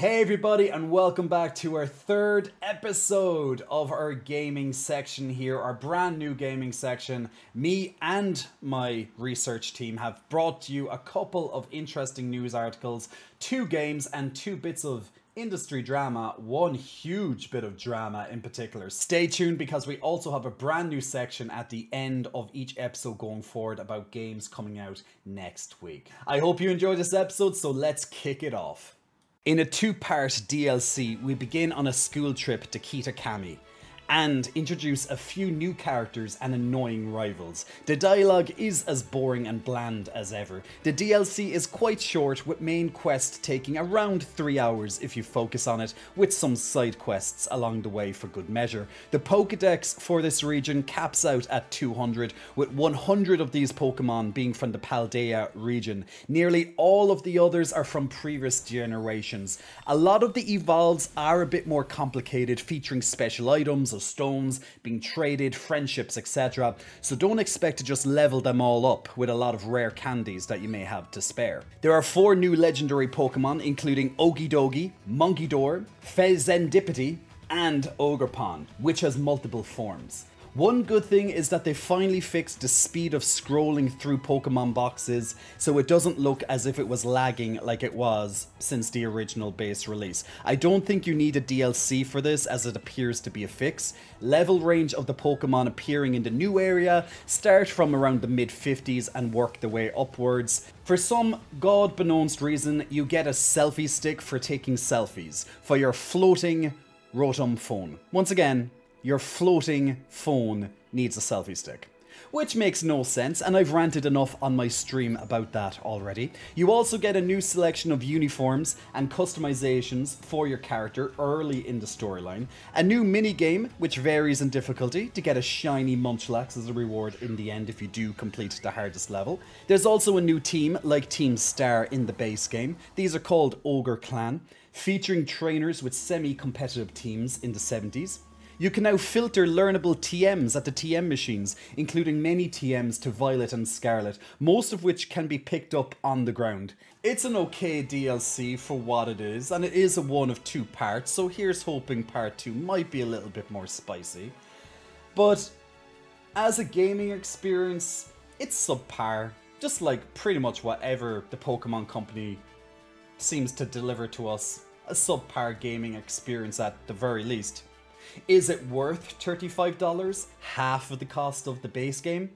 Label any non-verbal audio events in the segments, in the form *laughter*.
Hey everybody and welcome back to our third episode of our gaming section here, our brand new gaming section. Me and my research team have brought you a couple of interesting news articles, two games and two bits of industry drama, one huge bit of drama in particular. Stay tuned because we also have a brand new section at the end of each episode going forward about games coming out next week. I hope you enjoyed this episode, so let's kick it off. In a two-part DLC, we begin on a school trip to Kitakami and introduce a few new characters and annoying rivals. The dialogue is as boring and bland as ever. The DLC is quite short with main quest taking around 3 hours if you focus on it, with some side quests along the way for good measure. The Pokedex for this region caps out at 200, with 100 of these Pokemon being from the Paldea region. Nearly all of the others are from previous generations. A lot of the evolves are a bit more complicated, featuring special items, stones being traded, friendships, etc. So don't expect to just level them all up with a lot of rare candies that you may have to spare. There are four new legendary Pokemon, including Okidogi, Munkidori, Fezandipiti, and Ogerpon, which has multiple forms. One good thing is that they finally fixed the speed of scrolling through Pokemon boxes so it doesn't look as if it was lagging like it was since the original base release. I don't think you need a DLC for this as it appears to be a fix. Level range of the Pokemon appearing in the new area start from around the mid 50s and work the way upwards. For some god beknownst reason, you get a selfie stick for taking selfies for your floating Rotom phone. Once again, your floating phone needs a selfie stick. Which makes no sense, and I've ranted enough on my stream about that already. You also get a new selection of uniforms and customizations for your character early in the storyline, a new mini-game which varies in difficulty to get a shiny Munchlax as a reward in the end if you do complete the hardest level. There's also a new team like Team Star in the base game. These are called Ogre Clan, featuring trainers with semi-competitive teams in the 70s. You can now filter learnable TMs at the TM machines, including many TMs to Violet and Scarlet, most of which can be picked up on the ground. It's an okay DLC for what it is, and it is a one of two parts, so here's hoping part two might be a little bit more spicy. But as a gaming experience, it's subpar, just like pretty much whatever the Pokemon Company seems to deliver to us. A subpar gaming experience at the very least. Is it worth $35? Half of the cost of the base game?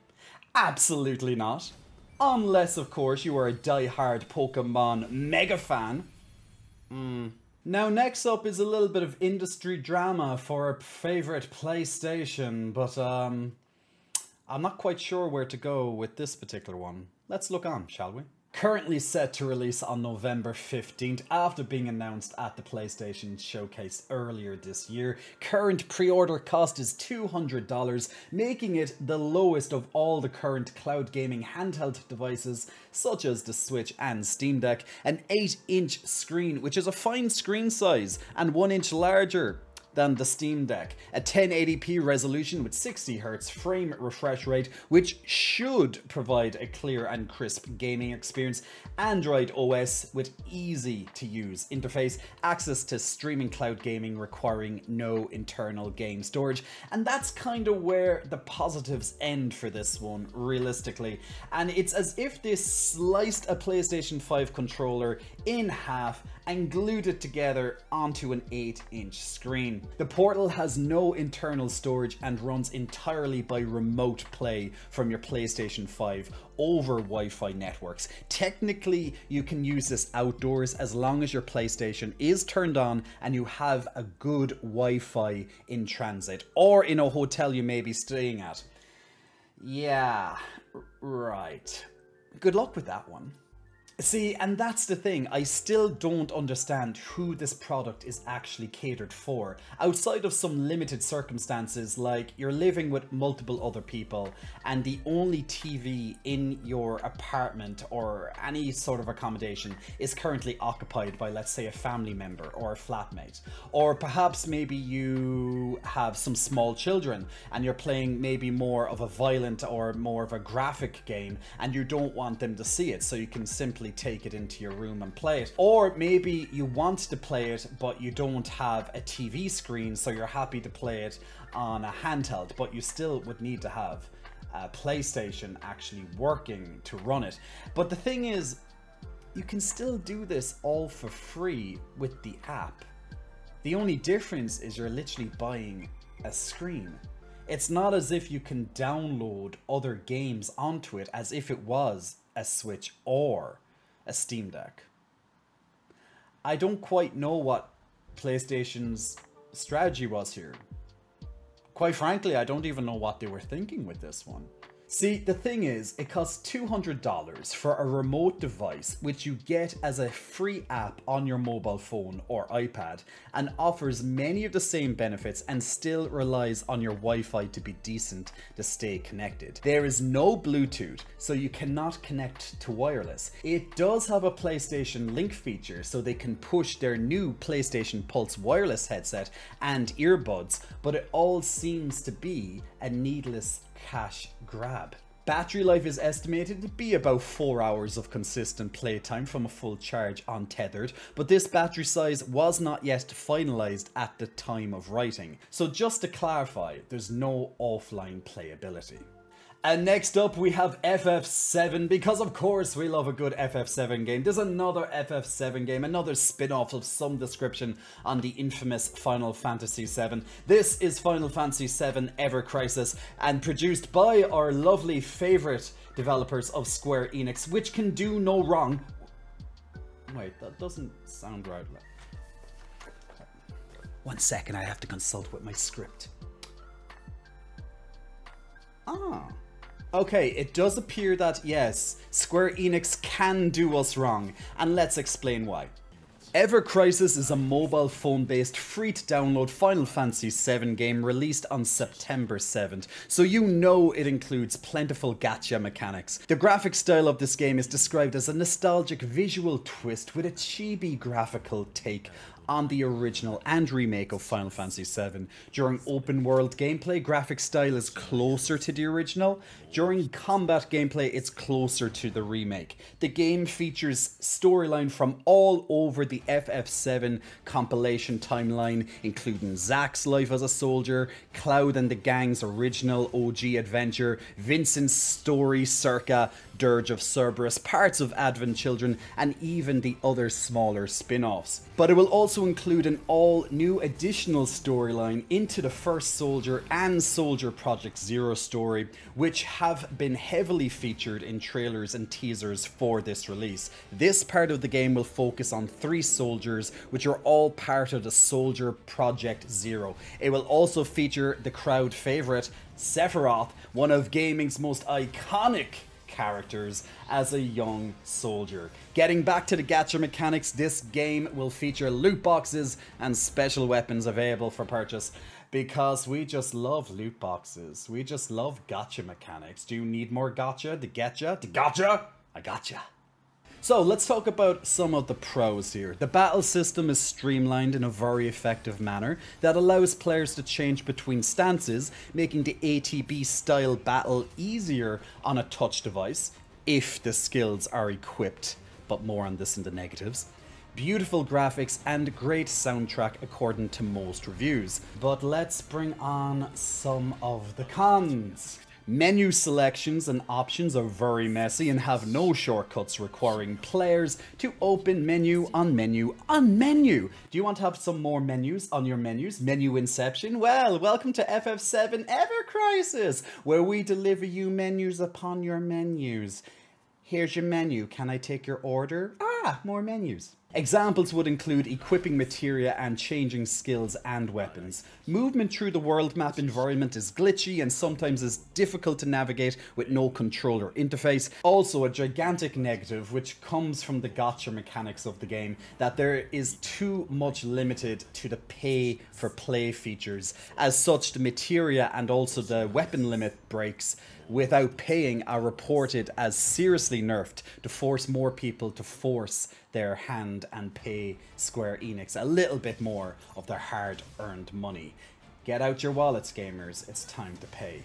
Absolutely not. Unless, of course, you are a die-hard Pokemon mega fan. Mm. Now, next up is a little bit of industry drama for our favourite PlayStation, but um, I'm not quite sure where to go with this particular one. Let's look on, shall we? Currently set to release on November 15th after being announced at the PlayStation Showcase earlier this year. Current pre-order cost is $200, making it the lowest of all the current cloud gaming handheld devices such as the Switch and Steam Deck. An 8-inch screen, which is a fine screen size and 1 inch larger than the Steam Deck. A 1080p resolution with 60Hz frame refresh rate, which should provide a clear and crisp gaming experience. Android OS with easy to use interface, access to streaming cloud gaming requiring no internal game storage. And that's kind of where the positives end for this one, realistically. And it's as if they sliced a PlayStation 5 controller in half and glued it together onto an 8 inch screen. The Portal has no internal storage and runs entirely by remote play from your PlayStation 5 over Wi-Fi networks. Technically, you can use this outdoors as long as your PlayStation is turned on and you have a good Wi-Fi in transit or in a hotel you may be staying at. Yeah, right. Good luck with that one. See, and that's the thing, I still don't understand who this product is actually catered for. Outside of some limited circumstances, like you're living with multiple other people and the only TV in your apartment or any sort of accommodation is currently occupied by, let's say, a family member or a flatmate. Or perhaps maybe you have some small children and you're playing maybe more of a violent or more of a graphic game and you don't want them to see it, so you can simply take it into your room and play it. Or maybe you want to play it, but you don't have a TV screen, so you're happy to play it on a handheld, but you still would need to have a PlayStation actually working to run it. But the thing is, you can still do this all for free with the app. The only difference is you're literally buying a screen. It's not as if you can download other games onto it as if it was a Switch or a Steam Deck. I don't quite know what PlayStation's strategy was here. Quite frankly, I don't even know what they were thinking with this one. See, the thing is, it costs $200 for a remote device which you get as a free app on your mobile phone or iPad and offers many of the same benefits and still relies on your Wi-Fi to be decent to stay connected. There is no Bluetooth, so you cannot connect to wireless. It does have a PlayStation Link feature, so they can push their new PlayStation Pulse wireless headset and earbuds, but it all seems to be a needless cash grab. Battery life is estimated to be about 4 hours of consistent playtime from a full charge untethered, but this battery size was not yet finalised at the time of writing. So just to clarify, there's no offline playability. And next up we have FF7 because of course we love a good FF7 game. There's another FF7 game, another spin-off of some description on the infamous Final Fantasy VII. This is Final Fantasy VII Ever Crisis and produced by our lovely favourite developers of Square Enix, which can do no wrong. Wait, that doesn't sound right. One second, I have to consult with my script. Ah. Okay, it does appear that, yes, Square Enix can do us wrong, and let's explain why. Ever Crisis is a mobile phone based free to download Final Fantasy VII game released on September 7th, so you know it includes plentiful gacha mechanics. The graphic style of this game is described as a nostalgic visual twist with a chibi graphical take on the original and remake of Final Fantasy VII. During open world gameplay, graphic style is closer to the original. During combat gameplay, it's closer to the remake. The game features storyline from all over the FF7 compilation timeline, including Zack's life as a soldier, Cloud and the gang's original OG adventure, Vincent's story circa Dirge of Cerberus, parts of Advent Children, and even the other smaller spin offs. But it will also include an all new additional storyline into the First Soldier and Soldier Project Zero story, which have been heavily featured in trailers and teasers for this release. This part of the game will focus on three soldiers, which are all part of the Soldier Project Zero. It will also feature the crowd favourite, Sephiroth, one of gaming's most iconic characters as a young soldier. Getting back to the gacha mechanics, this game will feature loot boxes and special weapons available for purchase because we just love loot boxes. We just love gacha mechanics. Do you need more gacha to getcha? To gotcha? I gotcha. So let's talk about some of the pros here. The battle system is streamlined in a very effective manner that allows players to change between stances, making the ATB style battle easier on a touch device, if the skills are equipped, but more on this in the negatives. Beautiful graphics and great soundtrack according to most reviews. But let's bring on some of the cons. Menu selections and options are very messy and have no shortcuts requiring players to open menu on menu on menu. Do you want to have some more menus on your menus? Menu Inception? Well, welcome to FF7 Ever Crisis, where we deliver you menus upon your menus. Here's your menu. Can I take your order? Ah, more menus. Examples would include equipping materia and changing skills and weapons. Movement through the world map environment is glitchy and sometimes is difficult to navigate with no controller interface. Also a gigantic negative which comes from the gacha mechanics of the game that there is too much limited to the pay for play features. As such the materia and also the weapon limit breaks without paying are reported as seriously nerfed to force more people to force their hand and pay Square Enix a little bit more of their hard earned money. Get out your wallets, gamers, it's time to pay.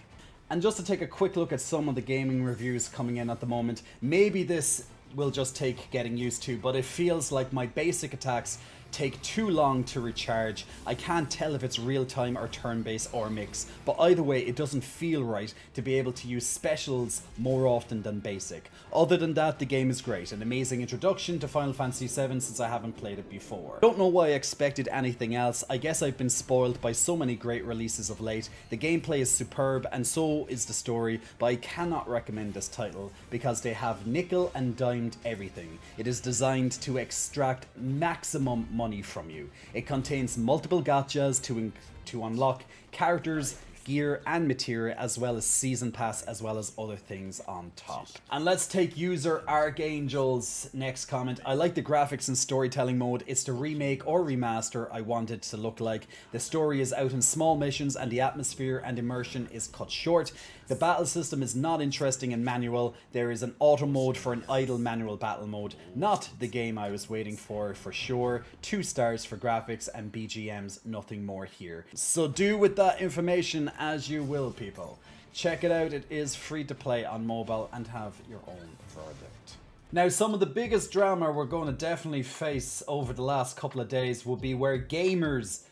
And just to take a quick look at some of the gaming reviews coming in at the moment, maybe this will just take getting used to, but it feels like my basic attacks take too long to recharge. I can't tell if it's real time or turn based or mix, but either way it doesn't feel right to be able to use specials more often than basic. Other than that the game is great, an amazing introduction to Final Fantasy VII since I haven't played it before. Don't know why I expected anything else, I guess I've been spoiled by so many great releases of late. The gameplay is superb and so is the story, but I cannot recommend this title because they have nickel and dimed everything. It is designed to extract maximum money from you. It contains multiple gachas to, to unlock characters, gear and material as well as season pass as well as other things on top. And let's take user Archangel's next comment. I like the graphics and storytelling mode. It's the remake or remaster I want it to look like. The story is out in small missions and the atmosphere and immersion is cut short. The battle system is not interesting and manual. There is an auto mode for an idle manual battle mode. Not the game I was waiting for, for sure. Two stars for graphics and BGMs, nothing more here. So do with that information as you will, people. Check it out, it is free to play on mobile and have your own verdict. Now, some of the biggest drama we're going to definitely face over the last couple of days will be where gamers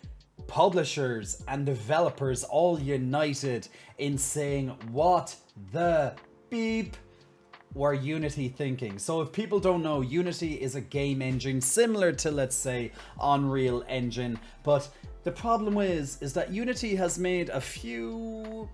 publishers and developers all united in saying what the beep were Unity thinking. So if people don't know, Unity is a game engine similar to let's say Unreal Engine, but the problem is is that Unity has made a few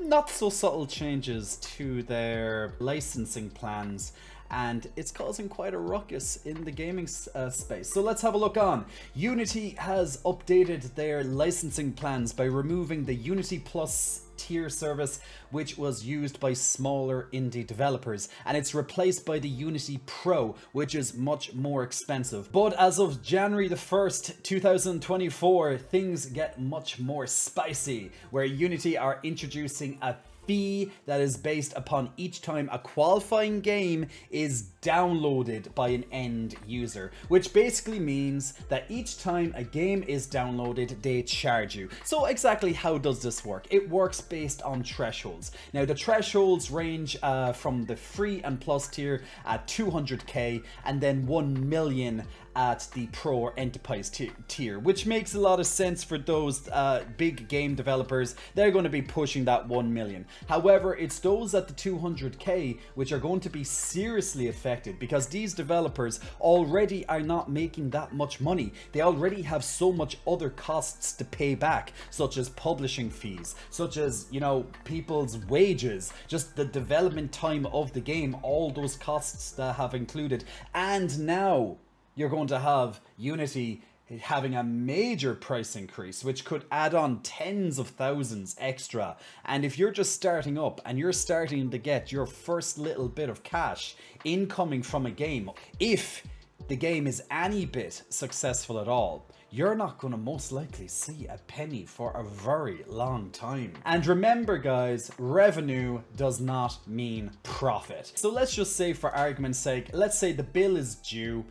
not so subtle changes to their licensing plans and it's causing quite a ruckus in the gaming uh, space. So let's have a look on. Unity has updated their licensing plans by removing the Unity Plus tier service which was used by smaller indie developers and it's replaced by the Unity Pro which is much more expensive. But as of January the 1st 2024 things get much more spicy where Unity are introducing a fee that is based upon each time a qualifying game is downloaded by an end user, which basically means that each time a game is downloaded, they charge you. So exactly how does this work? It works based on thresholds. Now the thresholds range uh, from the free and plus tier at 200k and then 1 million at the pro or enterprise tier, which makes a lot of sense for those uh, big game developers. They're going to be pushing that 1 million. However, it's those at the 200k which are going to be seriously affected because these developers already are not making that much money. They already have so much other costs to pay back, such as publishing fees, such as, you know, people's wages, just the development time of the game, all those costs that have included. And now you're going to have Unity having a major price increase, which could add on tens of thousands extra. And if you're just starting up and you're starting to get your first little bit of cash incoming from a game, if the game is any bit successful at all, you're not going to most likely see a penny for a very long time. And remember guys, revenue does not mean profit. So let's just say for argument's sake, let's say the bill is due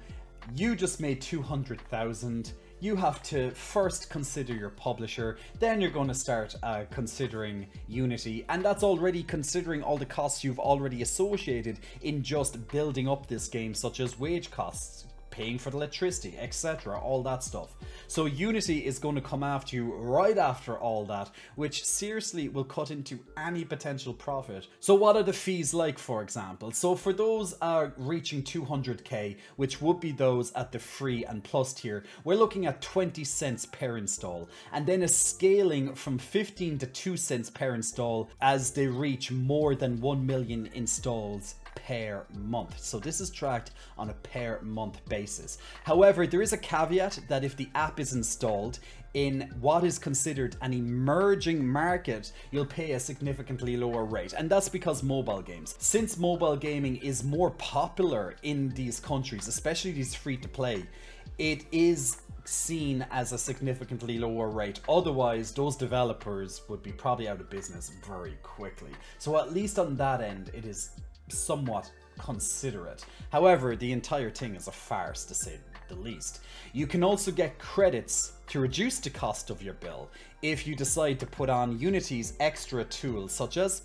you just made 200,000 you have to first consider your publisher, then you're going to start uh, considering Unity, and that's already considering all the costs you've already associated in just building up this game, such as wage costs, paying for the electricity, etc., all that stuff. So Unity is going to come after you right after all that, which seriously will cut into any potential profit. So what are the fees like, for example? So for those uh, reaching 200k, which would be those at the free and plus tier, we're looking at 20 cents per install, and then a scaling from 15 to 2 cents per install as they reach more than 1 million installs per month. So this is tracked on a per month basis. However, there is a caveat that if the app is installed in what is considered an emerging market, you'll pay a significantly lower rate. And that's because mobile games. Since mobile gaming is more popular in these countries, especially these free to play, it is seen as a significantly lower rate. Otherwise, those developers would be probably out of business very quickly. So at least on that end, it is somewhat considerate. However, the entire thing is a farce to say the least. You can also get credits to reduce the cost of your bill if you decide to put on Unity's extra tools such as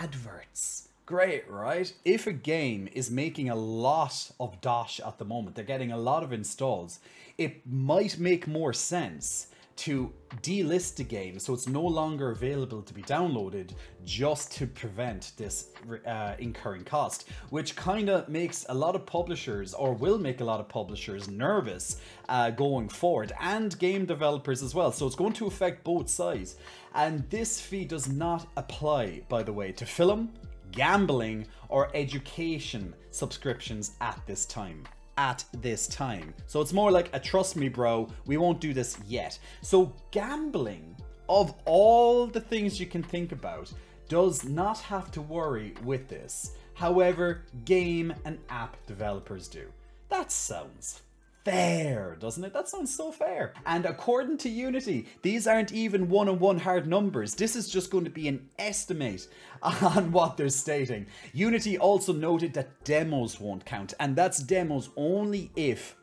adverts Great, right? If a game is making a lot of dosh at the moment, they're getting a lot of installs, it might make more sense to delist the game so it's no longer available to be downloaded just to prevent this uh, incurring cost which kind of makes a lot of publishers or will make a lot of publishers nervous uh, going forward and game developers as well. So it's going to affect both sides. And this fee does not apply by the way to film gambling or education subscriptions at this time at this time. So it's more like a trust me, bro, we won't do this yet. So gambling, of all the things you can think about, does not have to worry with this. However, game and app developers do. That sounds fair, doesn't it? That sounds so fair. And according to Unity, these aren't even one-on-one hard numbers. This is just going to be an estimate *laughs* on what they're stating. Unity also noted that demos won't count, and that's demos only if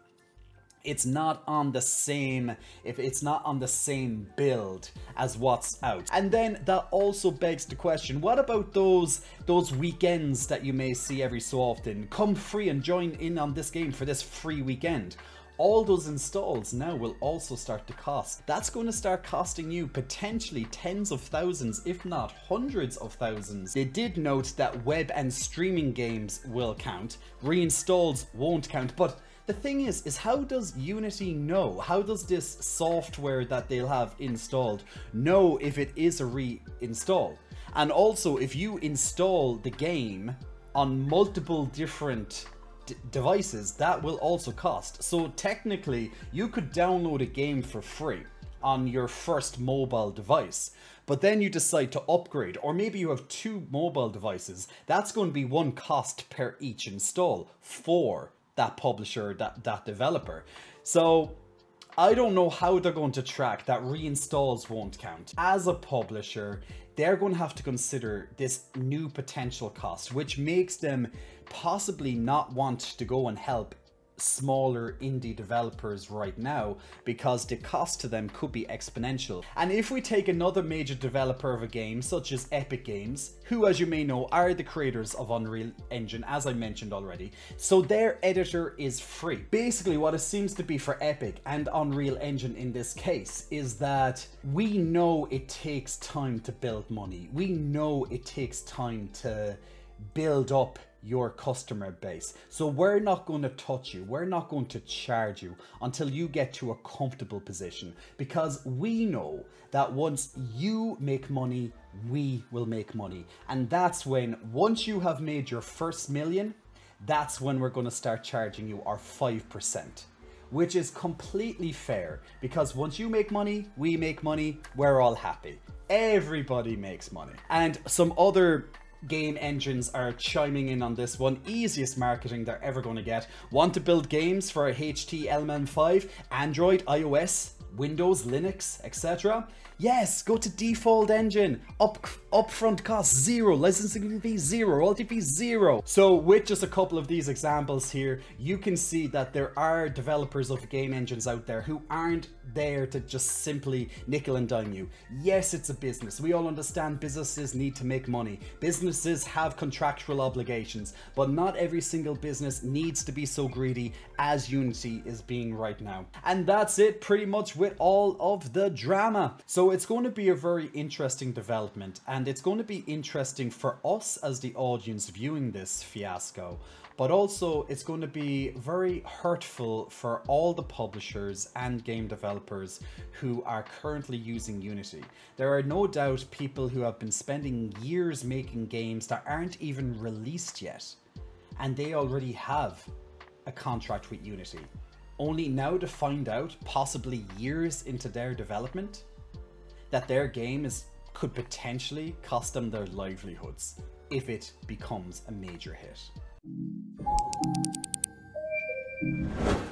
it's not on the same if it's not on the same build as what's out and then that also begs the question what about those those weekends that you may see every so often come free and join in on this game for this free weekend all those installs now will also start to cost. That's going to start costing you potentially tens of thousands, if not hundreds of thousands. They did note that web and streaming games will count, reinstalls won't count, but the thing is, is how does Unity know? How does this software that they'll have installed know if it is a reinstall? And also, if you install the game on multiple different devices, that will also cost. So technically, you could download a game for free on your first mobile device, but then you decide to upgrade, or maybe you have two mobile devices, that's going to be one cost per each install for that publisher, that, that developer. So I don't know how they're going to track that reinstalls won't count. As a publisher, they're going to have to consider this new potential cost, which makes them possibly not want to go and help smaller indie developers right now because the cost to them could be exponential. And if we take another major developer of a game such as Epic Games, who as you may know are the creators of Unreal Engine as I mentioned already, so their editor is free. Basically what it seems to be for Epic and Unreal Engine in this case is that we know it takes time to build money. We know it takes time to build up your customer base. So we're not going to touch you. We're not going to charge you until you get to a comfortable position because we know that once you make money, we will make money. And that's when once you have made your first million, that's when we're going to start charging you our 5% which is completely fair because once you make money, we make money, we're all happy. Everybody makes money. And some other game engines are chiming in on this one. Easiest marketing they're ever going to get. Want to build games for HTML5, Android, iOS, Windows, Linux, etc.? Yes, go to Defold engine. Up upfront cost zero, licensing fee zero, royalty fee zero. So with just a couple of these examples here, you can see that there are developers of game engines out there who aren't there to just simply nickel and dime you. Yes, it's a business. We all understand businesses need to make money. Businesses have contractual obligations, but not every single business needs to be so greedy as Unity is being right now. And that's it pretty much with all of the drama. So it's going to be a very interesting development and it's going to be interesting for us as the audience viewing this fiasco but also it's going to be very hurtful for all the publishers and game developers who are currently using Unity. There are no doubt people who have been spending years making games that aren't even released yet and they already have a contract with Unity. Only now to find out, possibly years into their development, that their game is could potentially cost them their livelihoods if it becomes a major hit.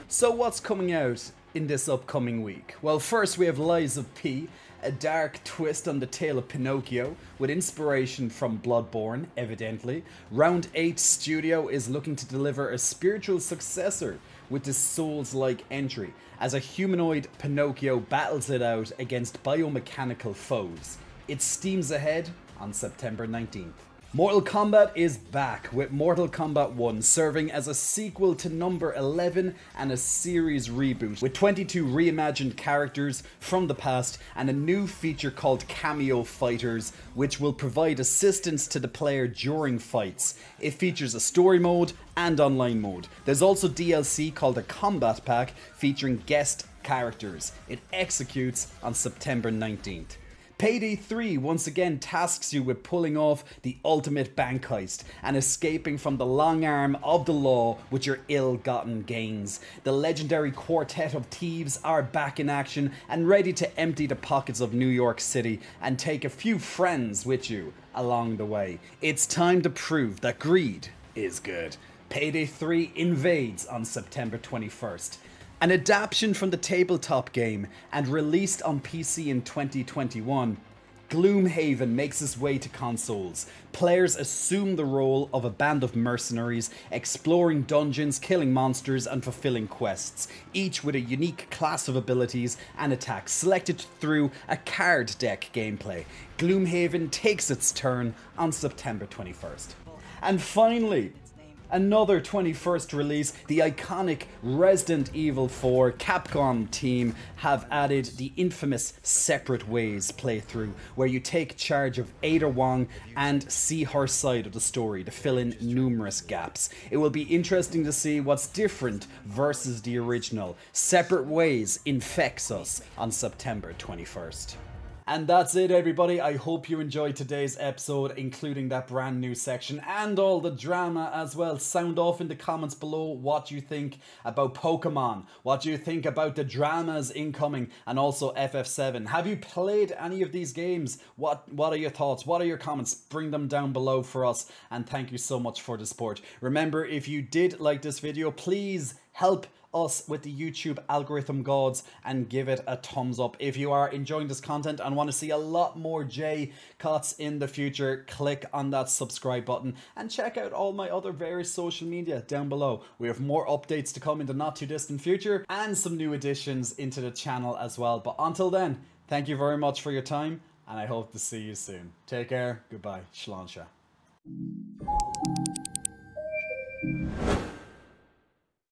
So what's coming out in this upcoming week? Well, first we have Lies of P, a dark twist on the tale of Pinocchio, with inspiration from Bloodborne, evidently. Round 8 Studio is looking to deliver a spiritual successor with this Souls-like entry, as a humanoid Pinocchio battles it out against biomechanical foes. It steams ahead on September 19th. Mortal Kombat is back with Mortal Kombat 1 serving as a sequel to number 11 and a series reboot with 22 reimagined characters from the past and a new feature called Cameo Fighters which will provide assistance to the player during fights. It features a story mode and online mode. There's also DLC called a Kombat Pack featuring guest characters. It executes on September 19th. Payday 3 once again tasks you with pulling off the ultimate bank heist and escaping from the long arm of the law with your ill gotten gains. The legendary quartet of thieves are back in action and ready to empty the pockets of New York City and take a few friends with you along the way. It's time to prove that greed is good. Payday 3 invades on September 21st. An adaptation from the tabletop game and released on PC in 2021, Gloomhaven makes its way to consoles. Players assume the role of a band of mercenaries, exploring dungeons, killing monsters, and fulfilling quests, each with a unique class of abilities and attacks selected through a card deck gameplay. Gloomhaven takes its turn on September 21st. And finally, another 21st release, the iconic Resident Evil 4 Capcom team have added the infamous Separate Ways playthrough, where you take charge of Ada Wong and see her side of the story to fill in numerous gaps. It will be interesting to see what's different versus the original. Separate Ways infects us on September 21st. And that's it, everybody. I hope you enjoyed today's episode, including that brand new section and all the drama as well. Sound off in the comments below what you think about Pokemon, what you think about the dramas incoming, and also FF7. Have you played any of these games? What What are your thoughts? What are your comments? Bring them down below for us. And thank you so much for the support. Remember, if you did like this video, please help us with the YouTube algorithm gods and give it a thumbs up. If you are enjoying this content and want to see a lot more Jay Cottz in the future, click on that subscribe button and check out all my other various social media down below. We have more updates to come in the not too distant future and some new additions into the channel as well. But until then, thank you very much for your time and I hope to see you soon. Take care. Goodbye. Sláinte.